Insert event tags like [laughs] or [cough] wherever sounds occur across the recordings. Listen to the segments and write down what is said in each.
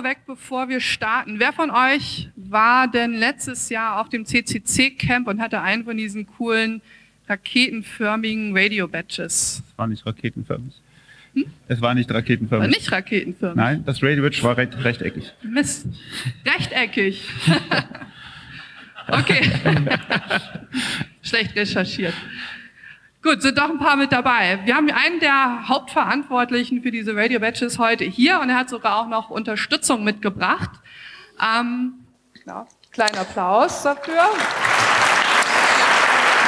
vorweg, bevor wir starten. Wer von euch war denn letztes Jahr auf dem CCC-Camp und hatte einen von diesen coolen raketenförmigen Radio-Badges? Es war nicht raketenförmig. Hm? Es war nicht raketenförmig. War nicht raketenförmig? Nein, das Radio-Badge war recht, rechteckig. Mist. Rechteckig. [laughs] okay. [laughs] Schlecht recherchiert. Gut, sind doch ein paar mit dabei. Wir haben einen der Hauptverantwortlichen für diese Radio Badges heute hier und er hat sogar auch noch Unterstützung mitgebracht. Ähm, ja, kleiner Applaus dafür.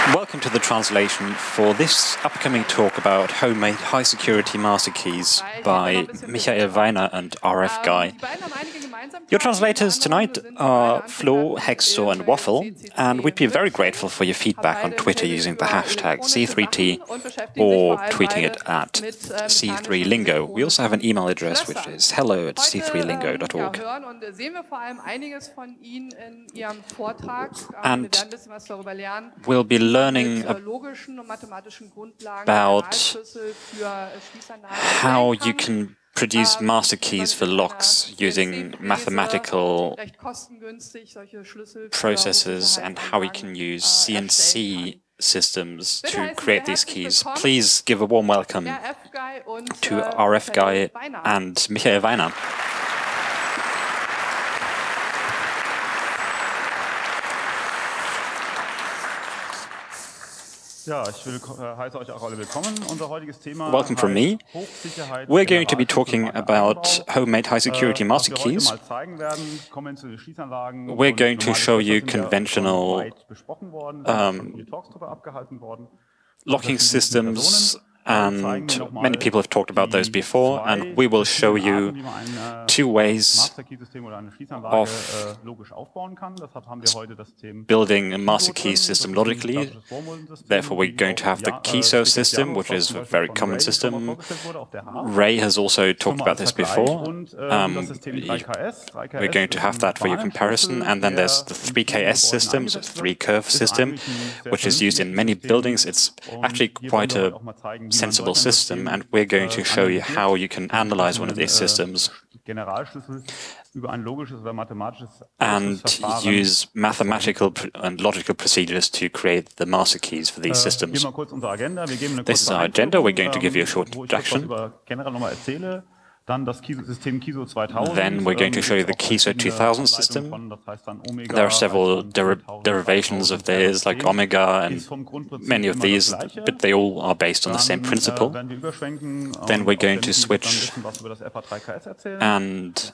Welcome to the translation for this upcoming talk about homemade high security master keys by Michael Weiner and RF Guy. Your translators tonight are Flo, Hexor, and Waffle, and we'd be very grateful for your feedback on Twitter using the hashtag C3T or tweeting it at C3Lingo. We also have an email address which is hello at c3lingo.org. And we'll be learning about how you can produce master keys for locks using mathematical processes and how we can use CNC systems to create these keys. Please give a warm welcome to RF Guy and Michael Weiner. Welcome from me. We're going to be talking about homemade high security master keys. We're going to show you conventional um, locking systems and many people have talked about those before, and we will show you two ways of building a master key system logically. Therefore, we're going to have the KESO system, which is a very common system. Ray has also talked about this before. Um, we're going to have that for your comparison. And then there's the 3KS system, so three-curve system, which is used in many buildings. It's actually quite a sensible system, and we're going to show you how you can analyze one of these systems and use mathematical and logical procedures to create the master keys for these systems. This is our agenda. We're going to give you a short introduction. Then we're going to show you the KESO 2000 system. There are several deri derivations of this, like Omega and many of these, but they all are based on the same principle. Then we're going to switch. and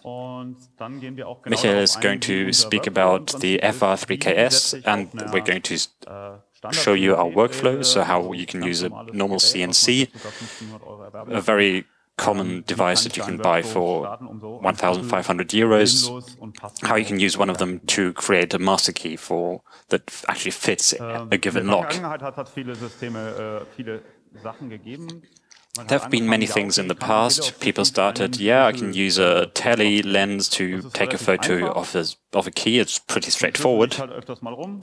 Michael is going to speak about the FR3KS and we're going to show you our workflow, so how you can use a normal CNC, a very common device that you can buy for 1,500 euros, how you can use one of them to create a master key for that actually fits a given lock. There have been many things in the past. People started, yeah, I can use a tele lens to take a photo of a, of a key. It's pretty straightforward.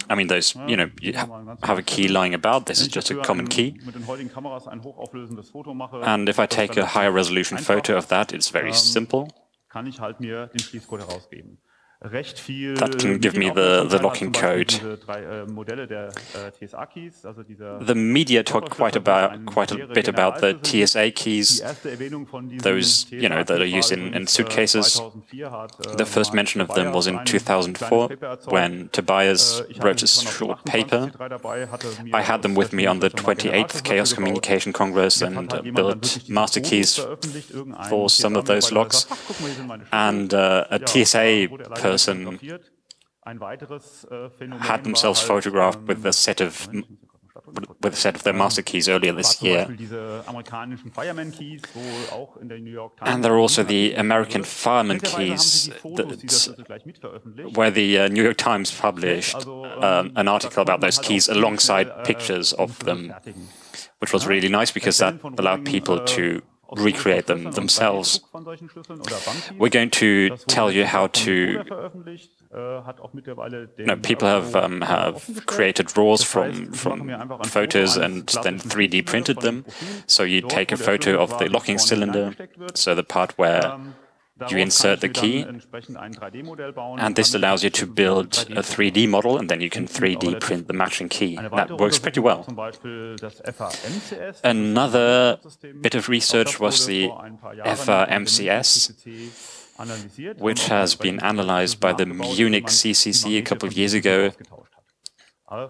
I mean, those, you know, you have a key lying about. This is just a common key. And if I take a higher resolution photo of that, it's very simple. That can give me the, the locking code. The media talked quite about quite a bit about the TSA keys, those you know that are used in, in suitcases. The first mention of them was in 2004 when Tobias wrote a short paper. I had them with me on the 28th Chaos Communication Congress and uh, built master keys for some of those locks. And uh, a TSA person had themselves photographed with a set of with a set of their master keys earlier this year. And there are also the American fireman keys, that, where the uh, New York Times published um, an article about those keys alongside pictures of them, which was really nice because that allowed people to recreate them themselves. We're going to tell you how to. No, people have um, have created drawers from from photos and then 3D printed them. So you take a photo of the locking cylinder, so the part where you insert the key, and this allows you to build a 3D model, and then you can 3D print the matching key. That works pretty well. Another bit of research was the EVVA MCS, which has been analyzed by the Munich CCC a couple of years ago and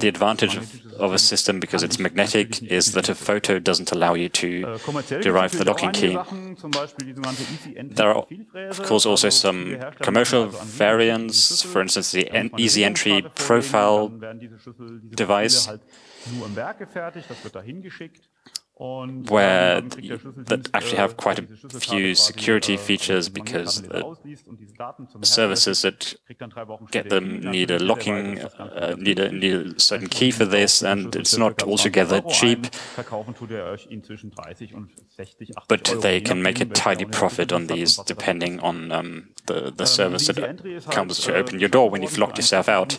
the advantage of, of, a system, because it's magnetic, is that a photo doesn't allow you to äh, derive the locking key. There are, of course, also some commercial variants, for instance, the easy entry profile device where that actually have quite a few security features because the services that get them need a locking, uh, need, a, need a certain key for this, and it's not altogether cheap. But they can make a tidy profit on these depending on um, the, the service that comes to open your door when you've locked yourself out.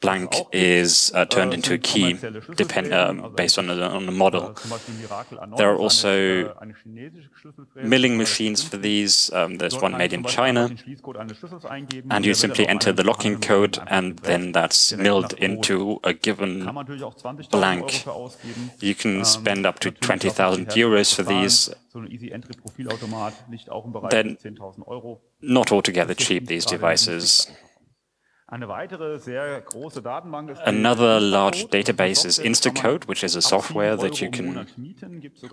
blank is uh, turned into a key depend, uh, based on a, on a model. There are also milling machines for these. Um, there's one made in China. And you simply enter the locking code, and then that's milled into a given blank. You can spend up to 20,000 euros for these. They're not altogether cheap, these devices. Another large database is Instacode, which is a software that you can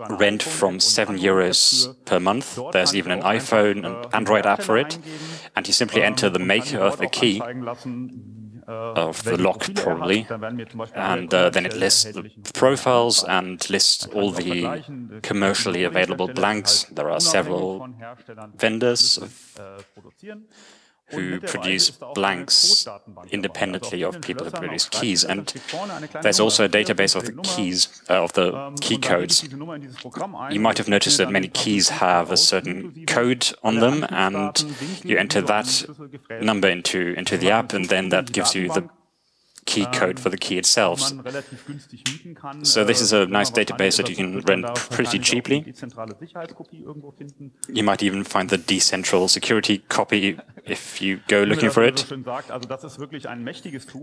rent from 7 euros per month. There's even an iPhone and Android app for it. And you simply enter the maker of the key of the lock probably, and uh, then it lists the profiles and lists all the commercially available blanks. There are several vendors who produce blanks independently of people who produce keys. And there's also a database of the keys, uh, of the key codes. You might have noticed that many keys have a certain code on them, and you enter that number into, into the app, and then that gives you the key code for the key itself. So this is a nice database that you can rent pretty cheaply. You might even find the decentral security copy if you go looking for it.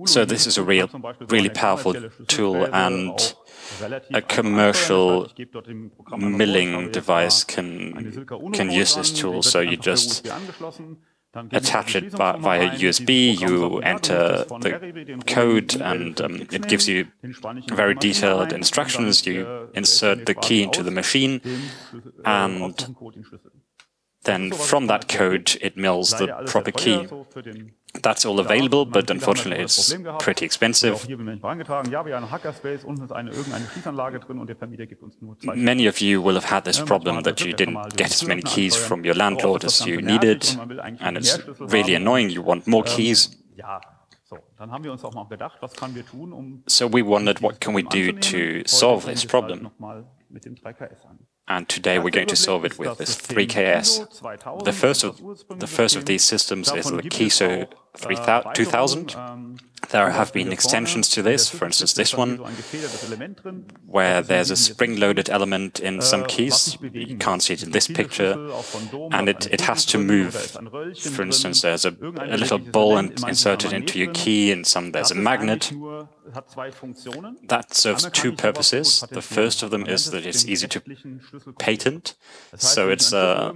So this is a real, really powerful tool and a commercial milling device can can use this tool. So you just attach it by, via USB, you enter the code, and um, it gives you very detailed instructions. You insert the key into the machine, and then from that code, it mills the proper key. That's all available, but unfortunately it's pretty expensive. Many of you will have had this problem that you didn't get as many keys from your landlord as you needed, and it's really annoying. You want more keys. So we wondered what can we do to solve this problem. And today we're going to solve it with this 3KS. The first of, the first of these systems is the KESO 2000. There have been extensions to this, for instance this one, where there's a spring-loaded element in some keys. You can't see it in this picture, and it, it has to move. For instance, there's a, a little ball and inserted into your key, and some there's a magnet. That serves two purposes. The first of them is that it's easy to patent, so it's a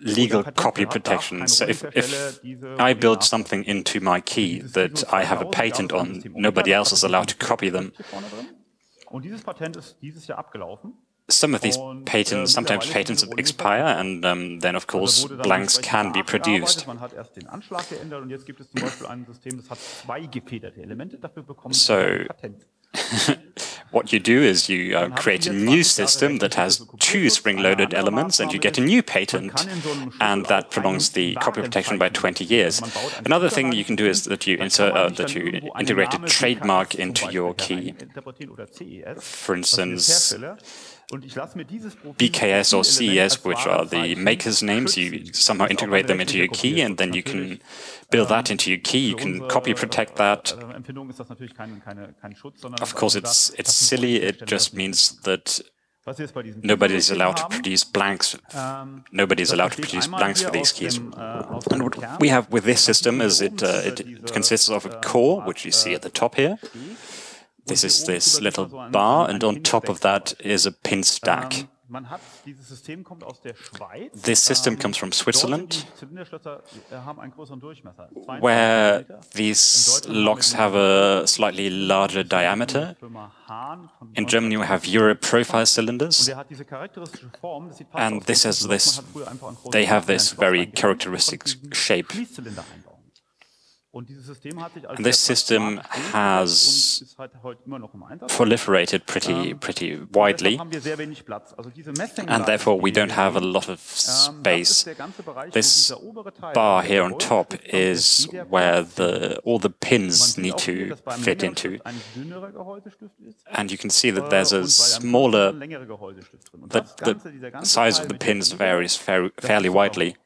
legal copy protection. So if, if I build something into my key that I have a patent on, nobody else is allowed to copy them. Some of these patents, sometimes patents expire, and um, then, of course, blanks can be produced. So what you do is you uh, create a new system that has two spring-loaded elements, and you get a new patent, and that prolongs the copy protection by 20 years. Another thing you can do is that you insert uh, that you integrate a trademark into your key. For instance, BKS or CES, which are the maker's names, you somehow integrate them into your key, and then you can build that into your key. You can copy protect that. Of course, it's it's silly. It just means that Nobody is allowed to produce blanks. Nobody is allowed to produce blanks for these keys. And what we have with this system is it, uh, it consists of a core, which you see at the top here. This is this little bar, and on top of that is a pin stack. This system comes from Switzerland, where these locks have a slightly larger diameter. In Germany, we have Euro profile cylinders, and this has this. They have this very characteristic shape. And this system has proliferated pretty, pretty widely, and therefore we don't have a lot of space. This bar here on top is where the, all the pins need to fit into. And you can see that there's a smaller, that the size of the pins varies fairly widely.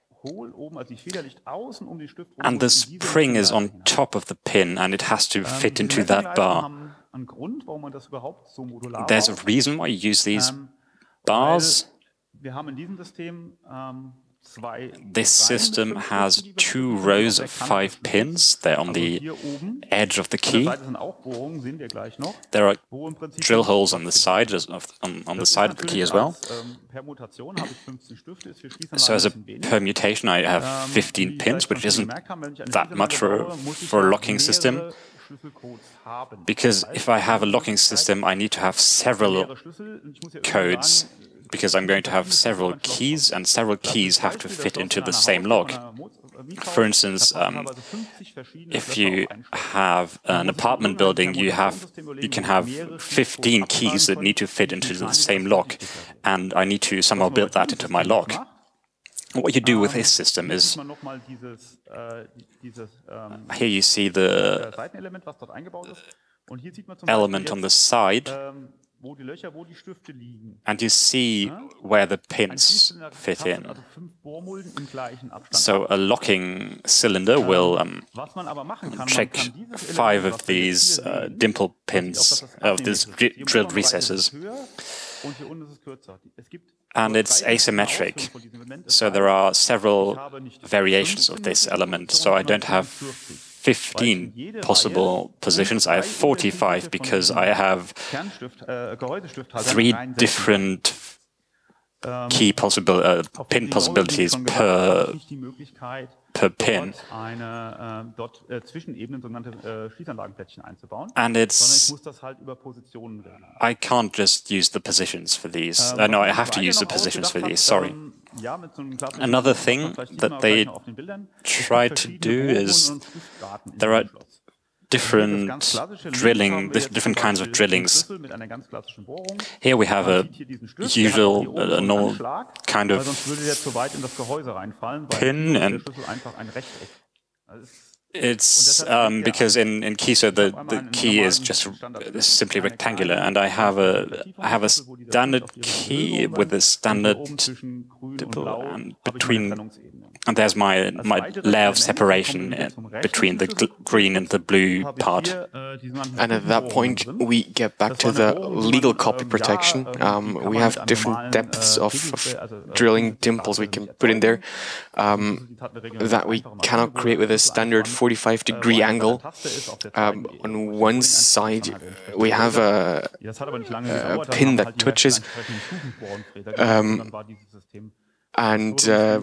And the spring is on top of the pin and it has to Ähm, fit into that bar. There's a reason why you use these Ähm, bars. Ähm, This system has two rows of five pins. They're on the edge of the key. There are drill holes on the side of, on, on the side of the key as well. So as a permutation, I have 15 pins, which isn't that much for, for a locking system. Because if I have a locking system, I need to have several codes because I'm going to have several keys and several keys have to fit into the same lock. For instance, um, if you have an apartment building, you have you can have 15 keys that need to fit into the same lock, and I need to somehow build that into my lock. What you do with this system is here you see the element on the side and you see where the pins fit in. So a locking cylinder will um, check five of these uh, dimple pins of these drilled recesses. And it's asymmetric. So there are several variations of this element. So I don't have 15 possible positions. I have 45 because I have three different key possible uh, pin possibilities per per pin. And it's I can't just use the positions for these. Uh, no, I have to use the positions for these. Sorry. Another thing that they try to do is there are different drilling, different kinds of drillings. Here we have a usual, a normal kind of pin, and it's um, because in in KESO the the key is just simply rectangular, and I have a I have a standard key with a standard and between and there's my my layer of separation uh, between the green and the blue part. And at that point, we get back to the legal copy protection. Um, um we have different depths of, of, drilling dimples we can put in there um, um that we cannot create with a standard 45 degree angle. Um, on one side, we have a, a pin that touches. Um, and uh,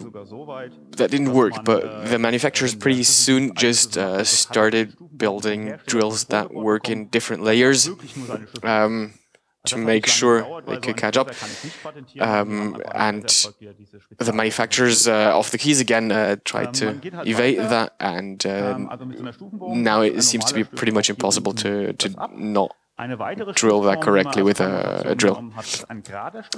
that didn't work. But the manufacturers pretty soon just uh, started building drills that work in different layers. Um, to make sure they could catch up. Um, and the manufacturers uh, of the keys again uh, tried to evade that, and uh, now it seems to be pretty much impossible to, to not drill that correctly with a, a drill.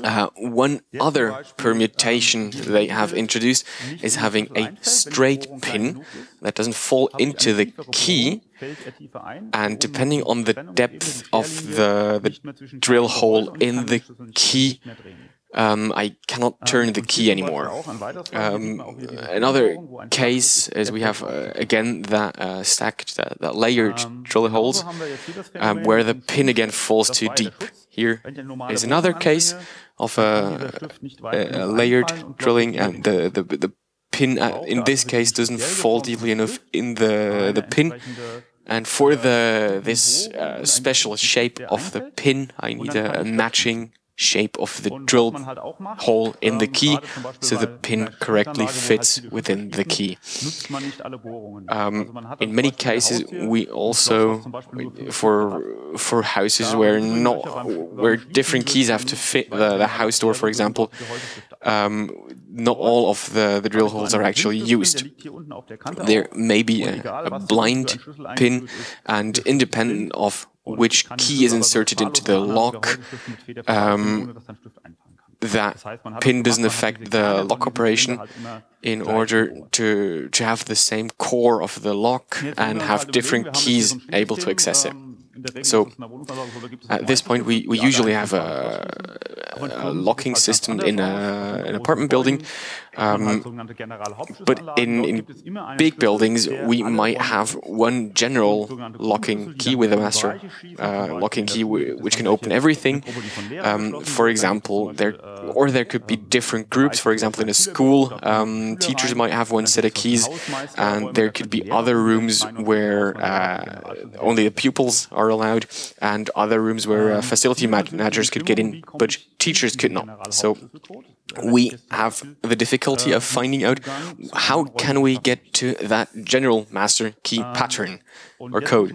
Uh, one other permutation they have introduced is having a straight pin that doesn't fall into the key. and depending on the depth of the, the drill hole in the key um, I cannot turn the key anymore. Um, another case is we have uh, again that uh, stacked, that, that layered drill holes um, where the pin again falls too deep. Here is another case of a, a, a layered drilling and the, the, the pin uh, in this case doesn't fall deeply enough in the, the pin. And for the this uh, special shape of the pin, I need a, a matching shape of the drill hole in the key so the pin correctly fits within the key. Um, in many cases, we also, for for houses where not where different keys have to fit the, the house door, for example, um, not all of the, the drill holes are actually used. There may be a, a blind pin, and independent of which key is inserted into the lock, um, that pin doesn't affect the lock operation in order to, to have the same core of the lock and have different keys able to access it. So at this point, we, we usually have a, a locking system in a, an apartment building. Um, but in, in big buildings, we might have one general locking key with a master uh, locking key which can open everything. Um, for example, there or there could be different groups. For example, in a school, um, teachers might have one set of keys, and there could be other rooms where uh, only the pupils are allowed, and other rooms where uh, facility managers could get in, but teachers could not. So we have the difficulty of finding out how can we get to that general master key pattern or code.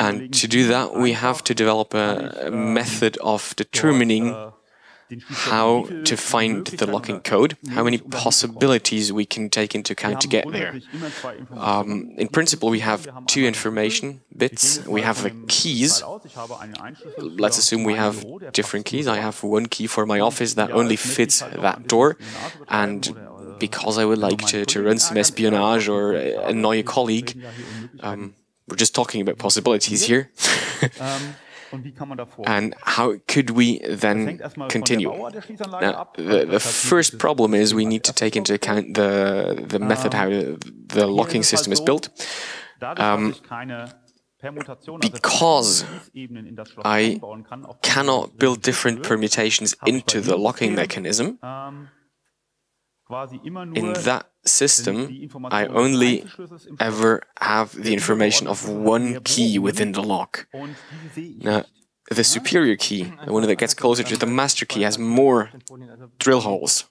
And to do that, we have to develop a method of determining how to find the locking code, how many possibilities we can take into account to get there. Um, in principle, we have two information bits. We have the keys. Let's assume we have different keys. I have one key for my office that only fits that door. And because I would like to, to run some espionage or annoy a colleague, um, we're just talking about possibilities here. [laughs] And how could we then continue? Now, the, the first problem is we need to take into account the, the method how the locking system is built. Um, because I cannot build different permutations into the locking mechanism, in that system, I only ever have the information of one key within the lock. Now, the superior key, the one that gets closer to the master key, has more drill holes.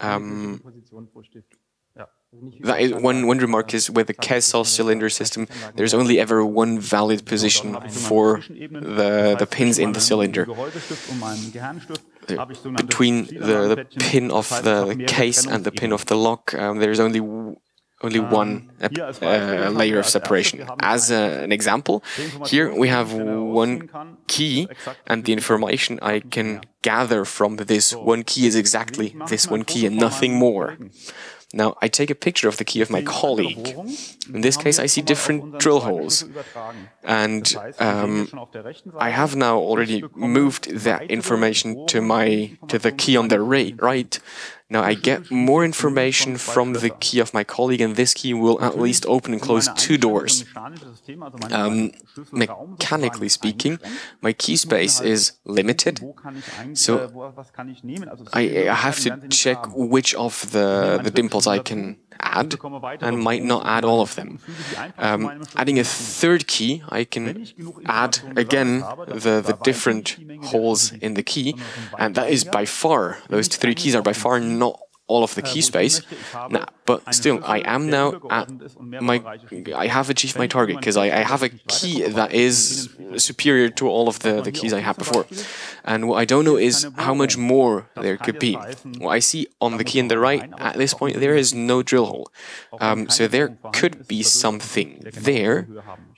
Um, that is one, one remark is with the Kessel cylinder system, there's only ever one valid position for the, the pins in the cylinder. Between the, the pin of the, case and the pin of the lock, um, there's only only one uh, layer of separation. As uh, an example, here we have one key, and the information I can gather from this one key is exactly this one key and nothing more. Now, I take a picture of the key of my colleague. In this case, I see different drill holes. And um, I have now already moved that information to my to the key on the right right, now I get more information from the key of my colleague, and this key will at least open and close two doors. Um, mechanically speaking, my key space is limited, so I, I have to check which of the, the dimples I can add and might not add all of them. Um, adding a third key, I can add again the, the different holes in the key, and that is by far, those three keys are by far not all of the key space. Nah, but still, I am now at my, I have achieved my target because I, I have a key that is superior to all of the, the keys I had before. And what I don't know is how much more there could be. What I see on the key in the right, at this point, there is no drill hole. Um, so there could be something there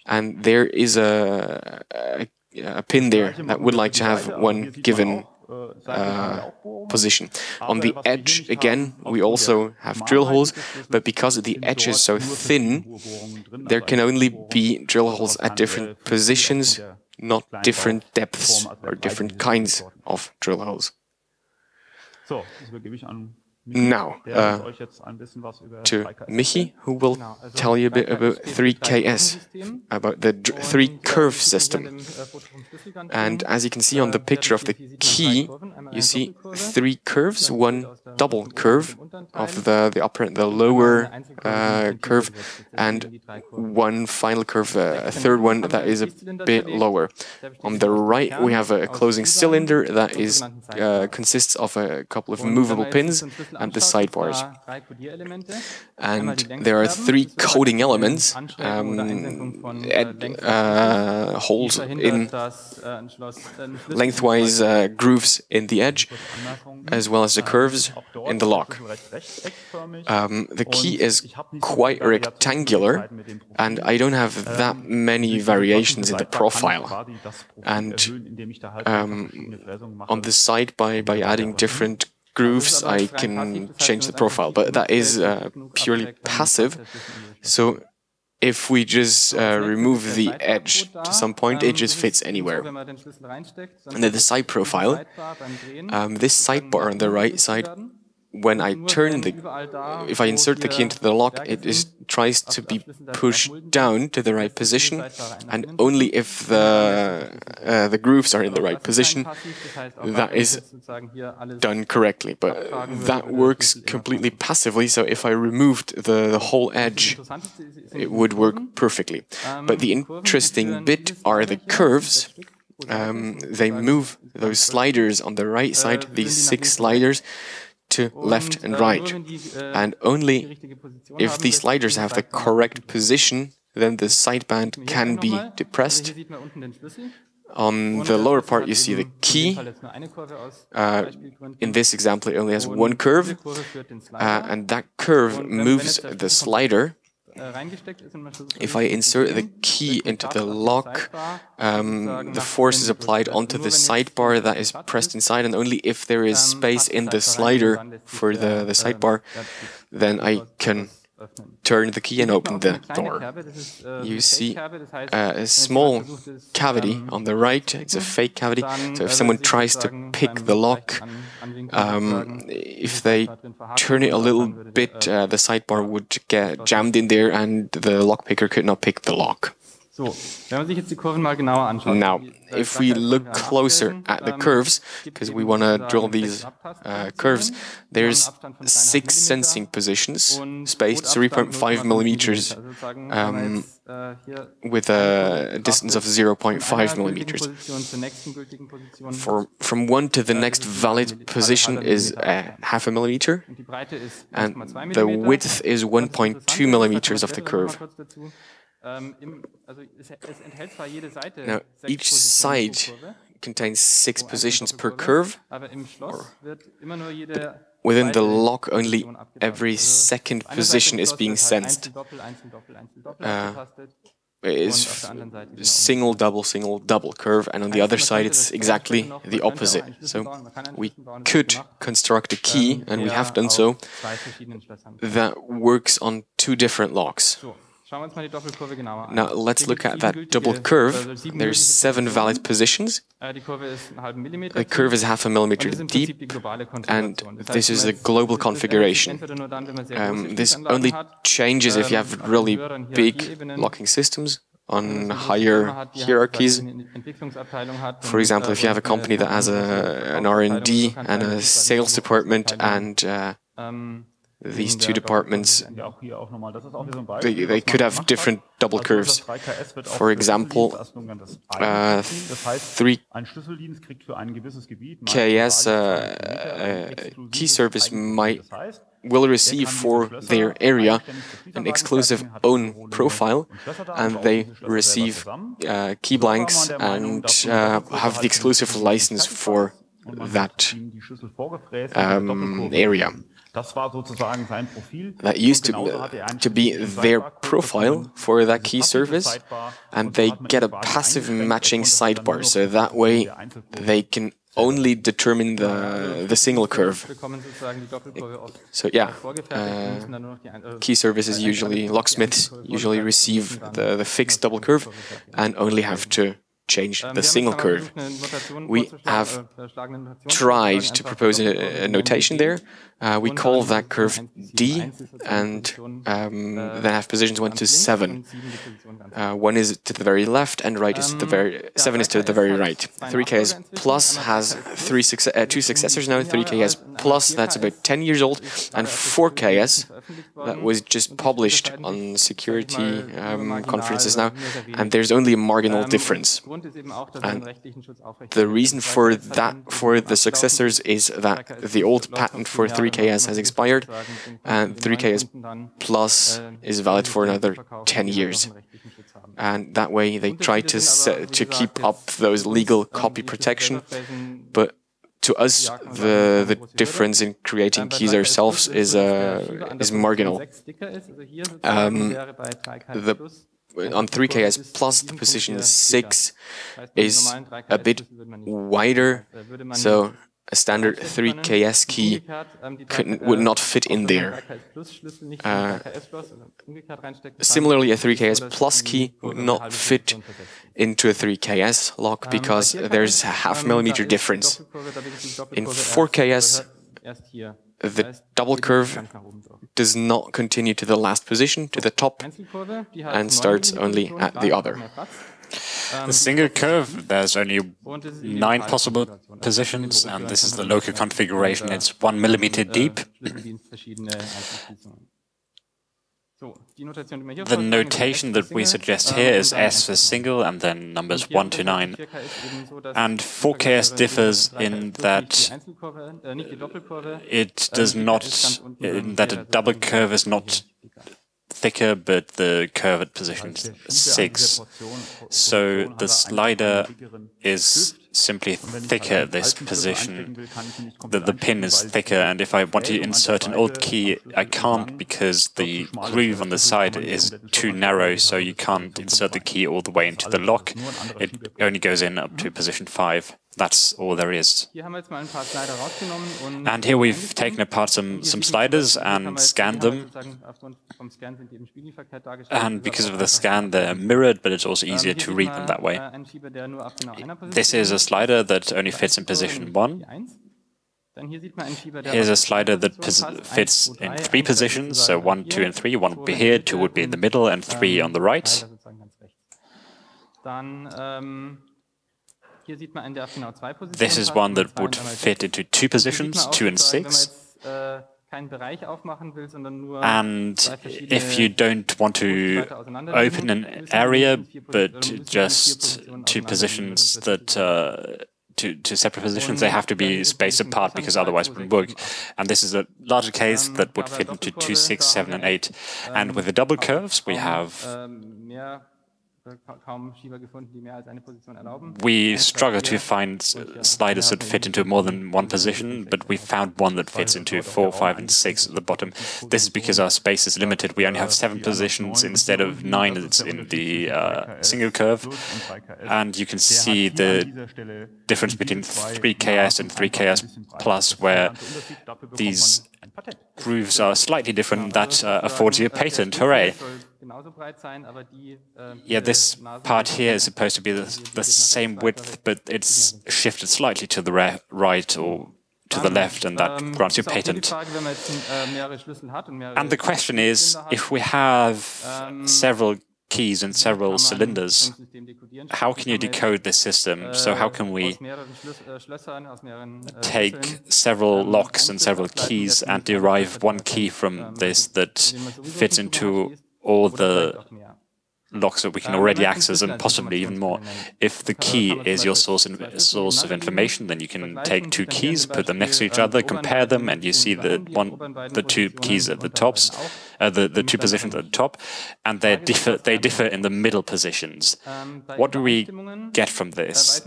and there is a, a, a pin there that would like to have one given uh, position. On the edge, again, we also have drill holes, but because the edge is so thin, there can only be drill holes at different positions, not different depths or different kinds of drill holes. Now, uh, to Michi, who will tell you a bit about 3KS, about the three curve system. And as you can see on the picture of the key, you see three curves, one double curve of the, the upper the lower uh, curve, and one final curve, uh, a third one that is a bit lower. On the right, we have a closing cylinder that is uh, consists of a couple of movable pins and the sidebars. And there are three coding elements, um, at, uh, holes in lengthwise uh, grooves in the edge, as well as the curves in the lock. Um, the key is quite rectangular, and I don't have that many variations in the profile. And um, on the side, by, by adding different grooves, I can change the profile, but that is uh, purely passive. So if we just uh, remove the edge to some point, it just fits anywhere. And then the side profile, um, this sidebar on the right side when I turn the, if I insert the key into the lock, it is, tries to be pushed down to the right position, and only if the, uh, the grooves are in the right position, that is done correctly. But that works completely passively, so if I removed the, the whole edge, it would work perfectly. But the interesting bit are the curves. Um, they move those sliders on the right side, these six sliders, to left and right. And only if these sliders have the correct position, then the sidebar can be depressed. On the lower part, you see the key. Uh, in this example, it only has one curve, uh, and that curve moves the slider if I insert the key into the lock, um, the force is applied onto the sidebar that is pressed inside, and only if there is space in the slider for the, the sidebar, then I can turn the key and open the door. You see uh, a small cavity on the right. It's a fake cavity. So if someone tries to pick the lock, um, if they turn it a little bit, uh, the sidebar would get jammed in there and the lockpicker could not pick the lock. Now, if we look closer at the curves, because we want to drill these uh, curves, there's six sensing positions, spaced 3.5 millimeters, um, with a distance of 0.5 millimeters. For, from one to the next valid position is uh, half a millimeter, and the width is 1.2 millimeters of the curve. Ähm, now, each side contains six positions per curve. within the lock, only every second position is being sensed. Uh, is single, double, single, double curve, and on the other side it's exactly the opposite. So we could construct a key, ähm, and we have done so, that works on two different locks. Now let's look at that double curve. There's seven valid positions. Äh, the curve is half a millimeter deep, and this is the global configuration. Um, this only changes if you have ähm, really big locking systems on higher hierarchies. For example, if you have a company that has a, an R&D and a sales department and uh, ähm, these two departments, they, they could have different double curves. For example, uh, 3KS uh, uh, key service might will receive for their area an exclusive own profile and they receive uh, key blanks and uh, have the exclusive license for that um, area. That used to, uh, to be their profile for that key service, and they get a passive matching sidebar, so that way they can only determine the, the single curve. So yeah, uh, key services usually, locksmiths usually receive the, the fixed double curve and only have to change the single curve. We have tried to propose a, a notation there, uh, we call that curve D, and um, then have positions 1 to 7. Uh, 1 is to the very left, and right is to the very 7 is to the very right. 3KS Plus has three succe uh, two successors now. 3KS Plus, that's about 10 years old, and 4KS, that was just published on security um, conferences now, and there's only a marginal difference. And the reason for that, for the successors, is that the old patent for 3 3KS has expired, and 3KS Plus is valid for another 10 years. And that way they try to, set, to keep up those legal copy protection, but to us, the the difference in creating keys ourselves is uh, is marginal. Um, the on 3KS plus the position 6 is a bit wider, so a standard 3KS key could, would not fit in there. Uh, similarly, a 3KS plus key would not fit into a 3KS lock because there's a half millimeter difference. In 4KS, the double curve does not continue to the last position, to the top, and starts only at the other. The single curve, there's only nine possible positions, and this is the local configuration. It's one millimeter deep. The notation that we suggest here is S for single and then numbers 1 to 9. And 4KS differs in that it does not, in that a double curve is not thicker, but the curve at position 6. So the slider is simply thicker at this position. The, the pin is thicker, and if I want to insert an alt key, I can't because the groove on the side is too narrow, so you can't insert the key all the way into the lock. It only goes in up to position 5. That's all there is. And here we've taken apart some, some sliders and scanned them. And because of the scan, they're mirrored, but it's also easier to read them that way. This is a slider that only fits in position 1. Here's a slider that fits in three positions, so 1, 2, and 3. 1 would be here, 2 would be in the middle, and 3 on the right. This is one that would fit into two positions, 2 and 6. And if you don't want to open an area, but just two positions that uh, to, to separate positions, they have to be spaced apart because otherwise it wouldn't work. And this is a larger case that would fit into 2, 6, 7, and 8. And with the double curves, we have we struggle to find sliders that fit into more than one position, but we found one that fits into four, five, and six at the bottom. This is because our space is limited. We only have seven positions instead of nine that's in the uh, single curve. And you can see the difference between 3KS and 3KS Plus, where these grooves are slightly different. That uh, affords you a patent. Hooray! Yeah, this part here is supposed to be the, the same width, but it's shifted slightly to the right or to the left, and that grants you patent. And the question is, if we have several keys and several cylinders, how can you decode this system? So how can we take several locks and several keys and derive one key from this that fits into all the locks that we can already access and possibly even more. If the key is your source source of information, then you can take two keys, put them next to each other, compare them, and you see the one the two keys at the tops, uh, the, the two positions at the top, and they differ, they differ in the middle positions. What do we get from this?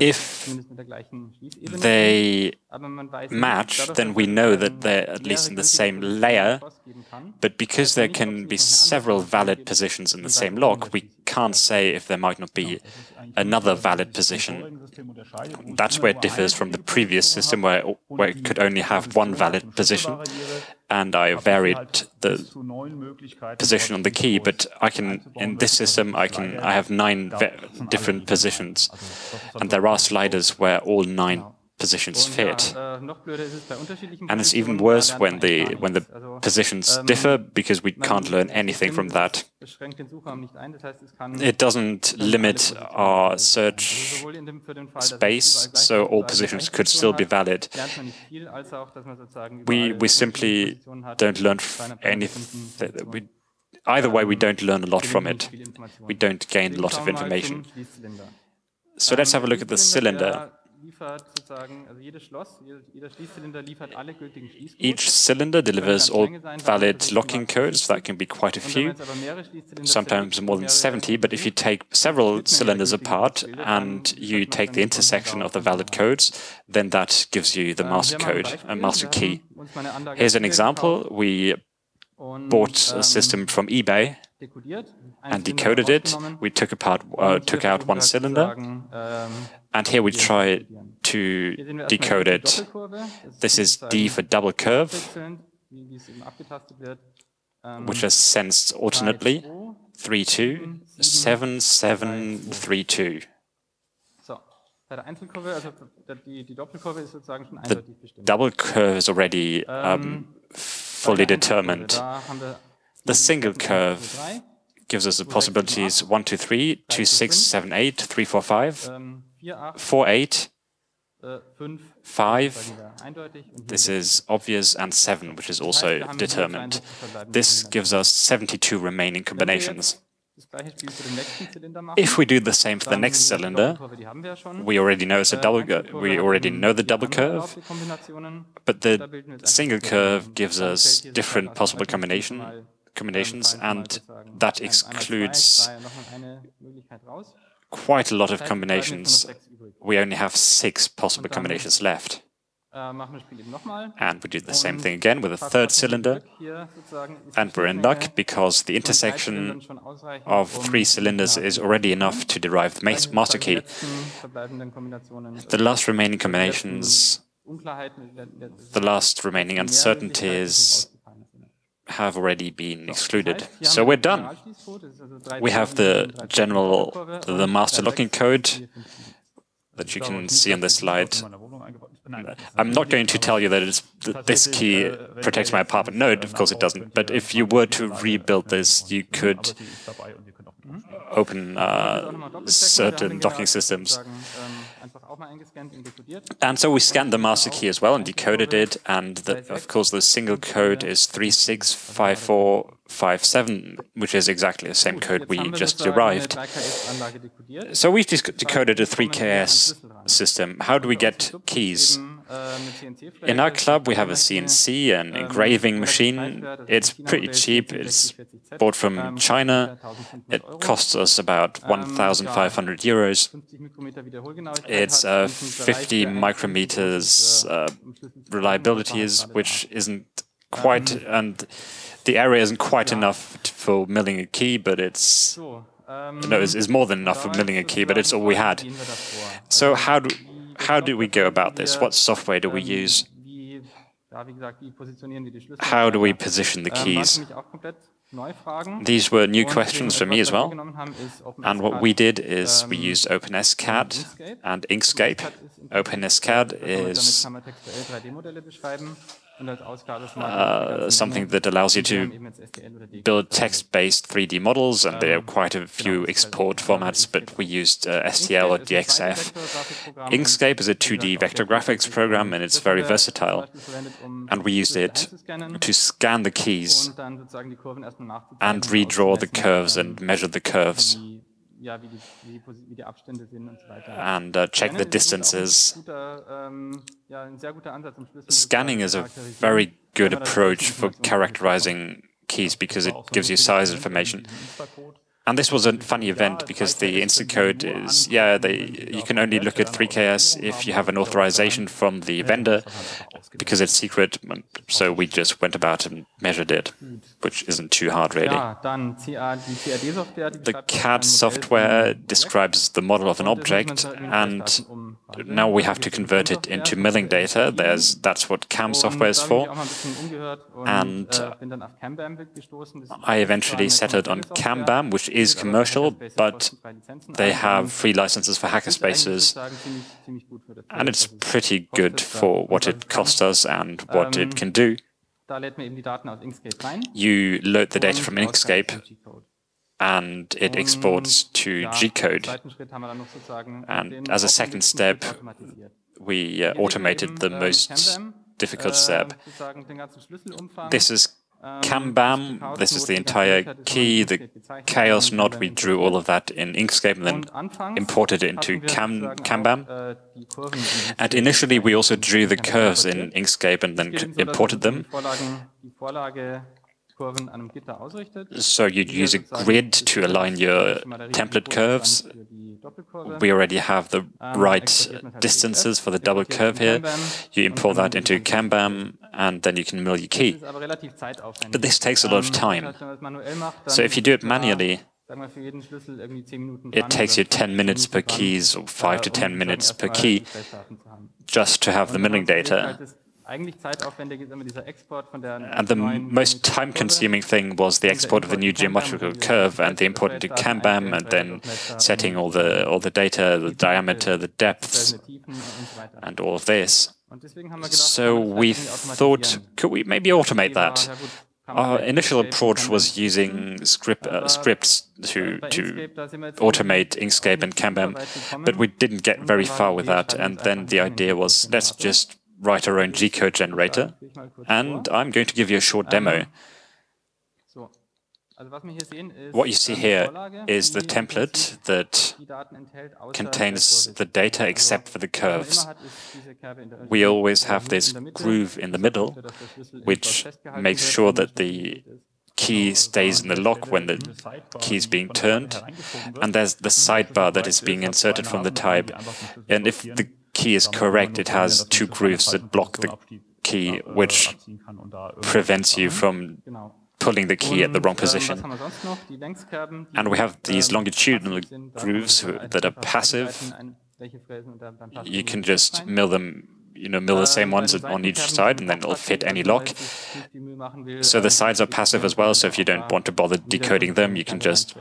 If they match, then we know that they're at least in the same layer, but because there can be several valid positions in the same lock, we can't say if there might not be another valid position. That's where it differs from the previous system where, where it could only have one valid position. And I varied the position on the key, but I can, in this system, I can, I have nine different positions. And there are sliders where all nine positions fit. Äh, and it's even worse when the when the positions ähm, differ because we can't learn anything from that. It doesn't limit our search space, so all positions could still be valid. We we simply don't learn anything. We, either way, we don't learn a lot from it. We don't gain a lot of information. So let's have a look at the cylinder. Each cylinder delivers all valid locking codes. That can be quite a few, sometimes more than 70. But if you take several cylinders apart and you take the intersection of the valid codes, then that gives you the master code, a master key. Here's an example. We bought a system from eBay and decoded it. We took apart, uh, took out one cylinder, and here we try to decode it. This is D for double curve, which is sensed alternately. 3, 2, 7, 7, 3, 2. The double curve is already um, fully determined. The single curve gives us the possibilities 1, 2, 3, 2, 6, 7, 8, 3, 4, 5, 4, 8, 5, this is obvious, and 7, which is also determined. This gives us 72 remaining combinations. If we do the same for the next cylinder, we already know it's a double. Uh, we already know the double curve, but the single curve gives us different possible combination combinations, and that excludes quite a lot of combinations. We only have six possible combinations left. And we do the same thing again with a third cylinder. And we're in luck because the intersection of three cylinders is already enough to derive the master key. The last remaining combinations, the last remaining uncertainties have already been excluded. So we're done. We have the general, the master locking code that you can see on this slide. I'm not going to tell you that this key protects my apartment. No, of course it doesn't. But if you were to rebuild this, you could open uh, certain docking systems. And so we scanned the master key as well and decoded it. And the, of course, the single code is 365457, which is exactly the same code we just derived. So we've decoded a 3KS system. How do we get keys? In our club, we have a CNC, an engraving machine. It's pretty cheap. It's bought from China. It costs us about 1,500 euros. It's uh, 50 micrometers uh, reliability, which isn't quite, and the area isn't quite enough for milling a key, but it's no, it's, it's more than enough for milling a key, but it's all we had. So how do how do we go about this? What software do we use? How do we position the keys? These were new questions for me as well. And what we did is we used OpenSCAD and Inkscape. OpenSCAD is uh, something that allows you to build text-based 3D models, and there are quite a few export formats, but we used uh, STL or DXF. Inkscape is a 2D vector graphics program, and it's very versatile. And we used it to scan the keys and redraw the curves and measure the curves and uh, check the distances. Scanning is a very good approach for characterizing keys because it gives you size information. And this was a funny event because the Instacode is, yeah, they, you can only look at 3KS if you have an authorization from the vendor because it's secret. So we just went about and measured it, which isn't too hard, really. The CAD software describes the model of an object, and now we have to convert it into milling data. There's That's what CAM software is for. And uh, I eventually settled on CAMBAM, which is commercial, but they have free licenses for hackerspaces, and it's pretty good for what it costs us and what it can do. You load the data from Inkscape, and it exports to G-code. And as a second step, we uh, automated the most difficult step. This is CAMBAM, this is the entire key, the chaos knot, we drew all of that in Inkscape and then imported it into Cam, CAMBAM. And initially we also drew the curves in Inkscape and then imported them. So you'd use a grid to align your template curves. We already have the right distances for the double curve here. You import that into CAMBAM, and then you can mill your key. But this takes a lot of time. So if you do it manually, it takes you 10 minutes per keys, or 5 to 10 minutes per key, just to have the milling data. And the most time-consuming thing was the export of the new geometrical curve and the import into CAMBAM and then setting all the all the data, the diameter, the depths, and all of this. So we thought, could we maybe automate that? Our initial approach was using script, uh, scripts to, to automate Inkscape and CAMBAM, but we didn't get very far with that. And then the idea was, let's just write our own G-code generator, and I'm going to give you a short demo. What you see here is the template that contains the data except for the curves. We always have this groove in the middle, which makes sure that the key stays in the lock when the key is being turned. And there's the sidebar that is being inserted from the type. And if the key is correct, it has two grooves that block the key, which prevents you from pulling the key at the wrong position. And we have these longitudinal grooves that are passive. You can just mill them, you know, mill the same ones on each side, and then it'll fit any lock. So the sides are passive as well, so if you don't want to bother decoding them, you can just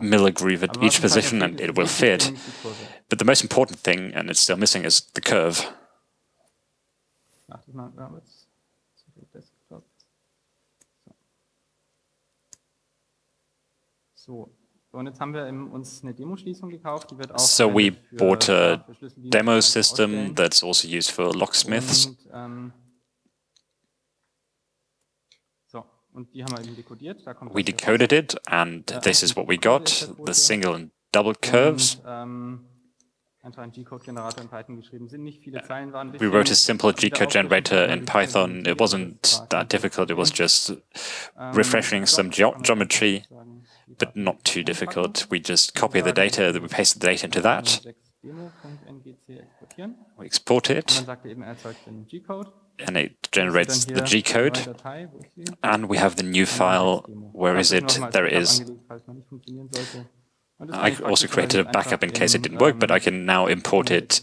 mill a groove at each position and it will fit. But the most important thing, and it's still missing, is the curve. So we bought a demo system that's also used for locksmiths. Ähm, we decoded it, and this is what we got, the single and double curves. Ähm, we wrote a simple G-code generator in Python. It wasn't that difficult. It was just ähm, refreshing some ge geometry, but not too difficult. We just copy the data, that we paste the data into that. We export it and it generates the G code. And we have the new file. Where is it? There it is. I also created a backup in case it didn't work, but I can now import it.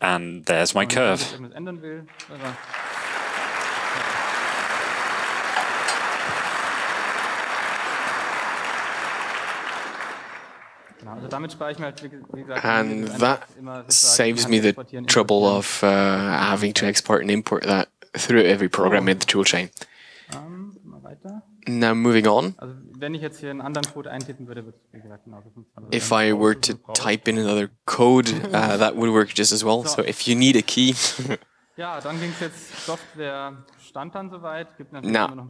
And there's my curve. And that saves me the trouble of uh, having to export and import that through every program in the toolchain. Now moving on. If I were to type in another code, [laughs] uh, that would work just as well. So if you need a key, [laughs] Now,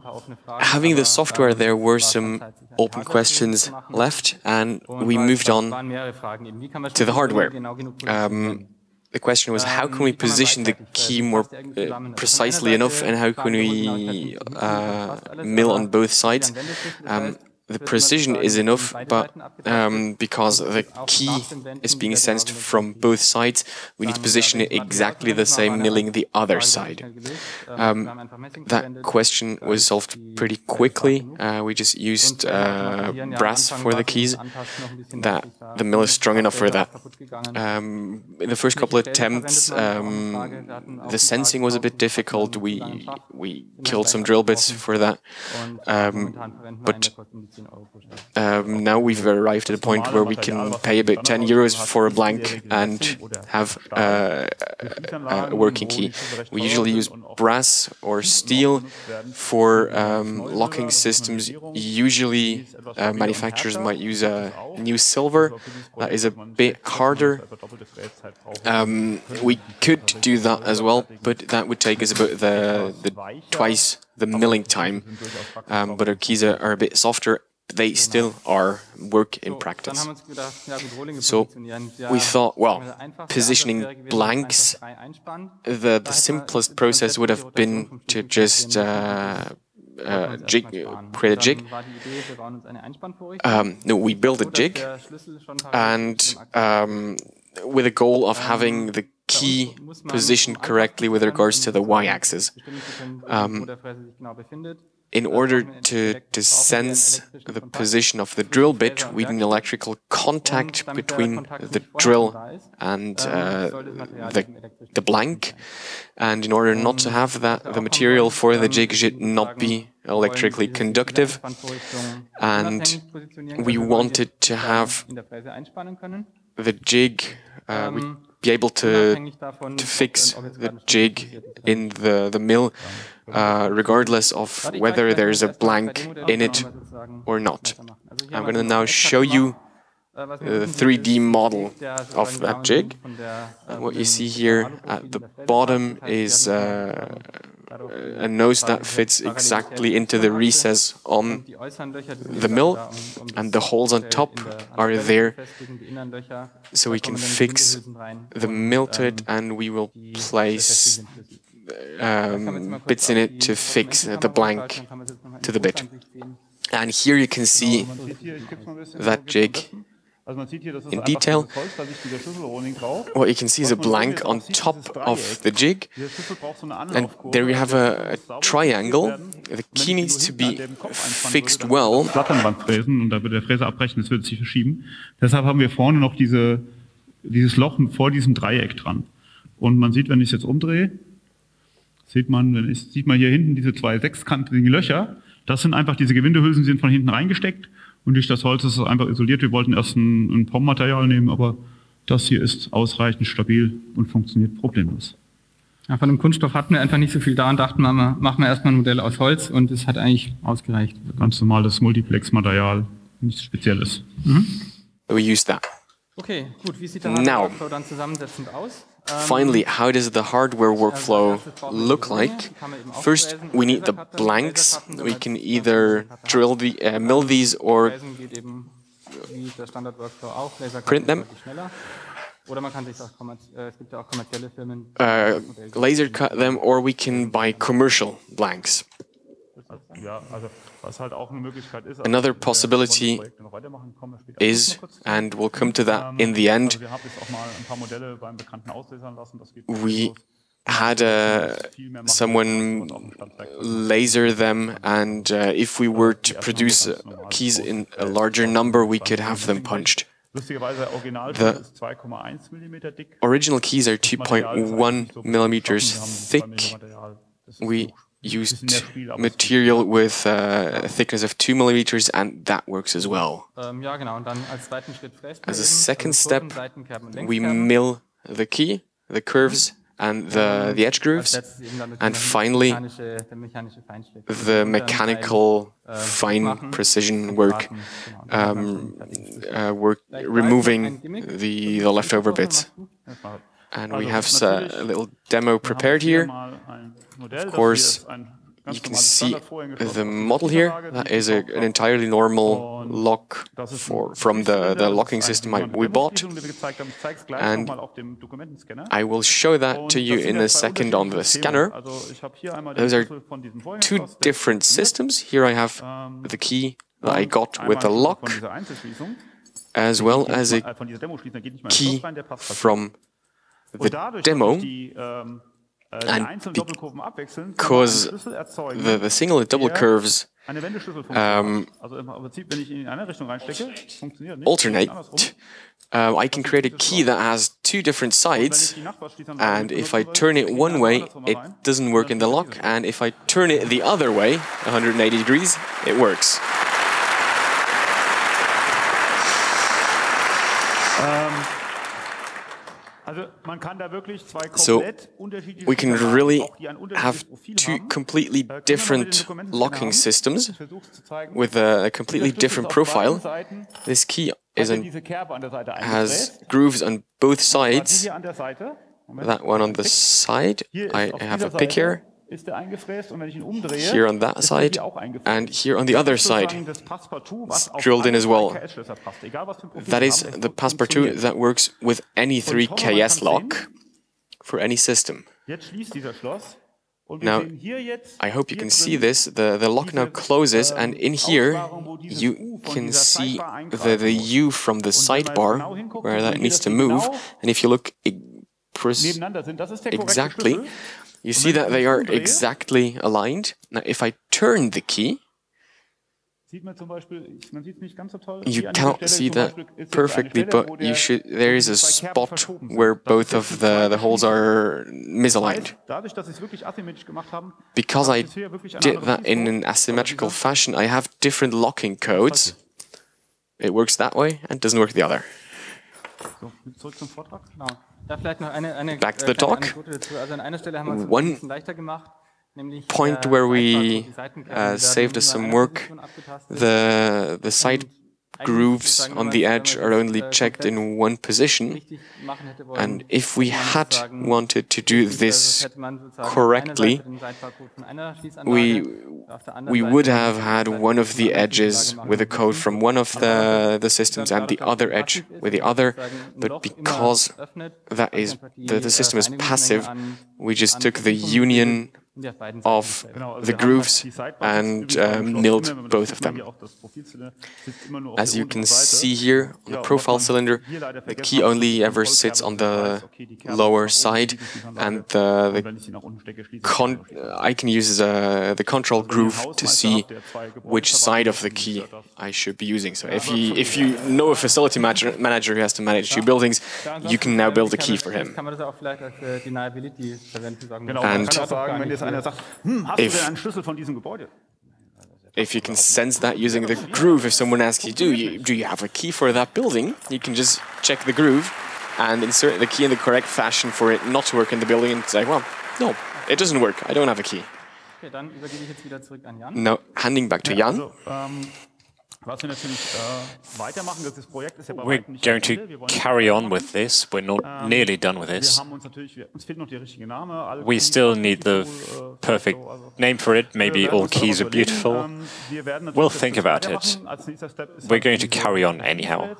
having the software, there were some open questions left, and we moved on to the hardware. Um, the question was how can we position the key more uh, precisely enough and how can we uh, mill on both sides. Um, the precision is enough, but um, because the key is being sensed from both sides, we need to position it exactly the same, milling the other side. Um, that question was solved pretty quickly. Uh, we just used uh, brass for the keys. That the mill is strong enough for that. Um, in the first couple of attempts, um, the sensing was a bit difficult. We we killed some drill bits for that, um, but um, now we've arrived at a point where we can pay about 10 euros for a blank and have uh, a working key. We usually use brass or steel for um, locking systems. Usually uh, manufacturers might use a new silver that is a bit harder. Um, we could do that as well, but that would take us about the, the twice the milling time. Um, but our keys are, are a bit softer they still are work in practice. So we thought, well, positioning blanks, the, the simplest process would have been to just uh, uh, jig, create a jig. Um, no, we build a jig, and um, with a goal of having the key positioned correctly with regards to the y-axis. Um, in order to, to sense the position of the drill bit, we need electrical contact between the drill and uh, the, the blank. And in order not to have that, the material for the jig should not be electrically conductive. And we wanted to have the jig, uh, we be able to, to fix the jig in the, the mill uh, regardless of whether there's a blank in it or not. I'm going to now show you uh, the 3D model of that jig. And uh, what you see here at the bottom is uh, uh, a nose that fits exactly into the recess on the mill, and the holes on top are there so we can fix the mill to it, and we will place um, bits in it to fix the blank to the bit. And here you can see that jig in detail. What you can see is a blank on top of the jig, and there we have a, a triangle. The key needs to be fixed well. und da wird der Fräser abbrechen, das wird sich verschieben. Deshalb haben wir vorne noch diese, dieses Loch vor diesem Dreieck dran. Und man sieht, wenn ich es jetzt umdrehe, sieht man, sieht man hier hinten diese zwei sechskantigen Löcher. Das sind einfach diese Gewindehülsen, die sind von hinten reingesteckt und durch das Holz ist es einfach isoliert. Wir wollten erst ein, ein POM-Material nehmen, aber das hier ist ausreichend stabil und funktioniert problemlos. Ja, von dem Kunststoff hatten wir einfach nicht so viel da und dachten wir, machen wir erstmal ein Modell aus Holz und es hat eigentlich ausgereicht. Ganz normales Multiplex-Material, nichts Spezielles. Mhm. We use that. Okay, gut. Wie sieht der dann zusammensetzend aus? Finally, how does the hardware workflow look like? First, we need the blanks. We can either drill the uh, mill these or print them. Uh, laser cut them, or we can buy commercial blanks. Another possibility is, and we'll come to that in the end, we had uh, someone laser them, and uh, if we were to produce uh, keys in a larger number, we could have them punched. The original keys are 2.1 millimeters thick. We used material with uh, a thickness of 2 millimeters, and that works as well. As a second step, we mill the key, the curves, and the, the edge grooves, and finally the mechanical fine precision work, um, uh, work removing the, the leftover bits. And we have a little demo prepared here. Of course, you can see the model here. That is a, an entirely normal lock for, from the, the locking system I, we bought. And I will show that to you in a second on the scanner. Those are two different systems. Here I have the key that I got with the lock, as well as a key from the demo and because the, the single and double curves um, alternate, um, I can create a key that has two different sides, and if I turn it one way, it doesn't work in the lock, and if I turn it the other way, 180 degrees, it works. So we can really have two completely different locking systems with a completely different profile. This key is an, has grooves on both sides. That one on the side, I have a pick here, here on that side and here on the other side. It's drilled in as well. That is the Passepartout that works with any 3KS lock for any system. Now, I hope you can see this. The, the lock now closes, and in here you can see the, the U from the sidebar where that needs to move. And if you look exactly, you see that they are exactly aligned. Now, if I turn the key, you cannot see that perfectly, but you should. There is a spot where both of the, the holes are misaligned. Because I did that in an asymmetrical fashion, I have different locking codes. It works that way and doesn't work the other. Back to the talk. One point where we uh, saved us some work, the, the side grooves on the edge are only checked in one position. And if we had wanted to do this correctly, we, we would have had one of the edges with a code from one of the, the systems and the other edge with the other. But because that is the, the system is passive, we just took the union of the grooves and um, milled both of them. As you can see here on the profile cylinder, the key only ever sits on the lower side and the, the I can use uh, the control groove to see which side of the key I should be using. So if you, if you know a facility manager, manager who has to manage two buildings, you can now build a key for him. And einer sagt, hm, hast if, du denn einen Schlüssel von diesem Gebäude? If you can sense that using the groove, if someone asks you, do you, do you have a key for that building? You can just check the groove and insert the key in the correct fashion for it not to work in the building and say, well, no, it doesn't work. I don't have a key. Okay, dann übergebe ich jetzt wieder zurück an Jan. Now, handing back to Jan. Ähm, Um We're going to carry on with this. We're not ähm, nearly done with this. We still need the äh, perfect name for it. Maybe all keys are beautiful. Ähm, we'll think about it. We're going to carry on anyhow.